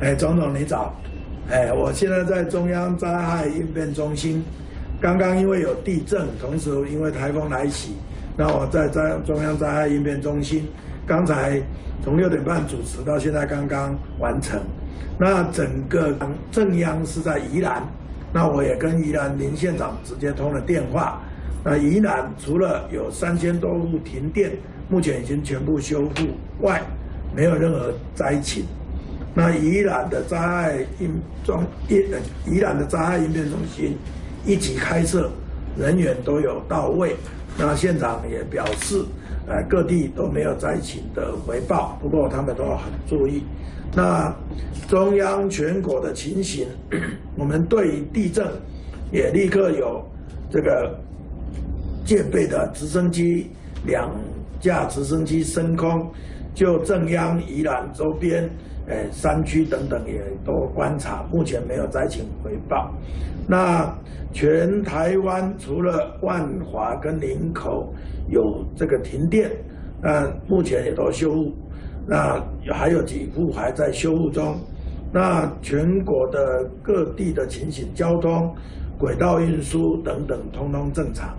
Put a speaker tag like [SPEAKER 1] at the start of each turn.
[SPEAKER 1] 哎，总统你早，哎，我现在在中央灾害应变中心，刚刚因为有地震，同时因为台风来袭，那我在在中央灾害应变中心，刚才从六点半主持到现在刚刚完成，那整个正央是在宜兰，那我也跟宜兰林县长直接通了电话，那宜兰除了有三千多户停电，目前已经全部修复外，没有任何灾情。那宜兰的灾害应中宜宜兰的灾害应变中心一级开设，人员都有到位。那现场也表示，呃，各地都没有灾情的回报，不过他们都很注意。那中央全国的情形，我们对于地震也立刻有这个戒备的直升机两架直升机升空，就正央宜兰周边。诶，山区等等也都观察，目前没有灾情回报。那全台湾除了万华跟林口有这个停电，那目前也都修复，那还有几户还在修复中。那全国的各地的情形，交通、轨道运输等等，通通正常。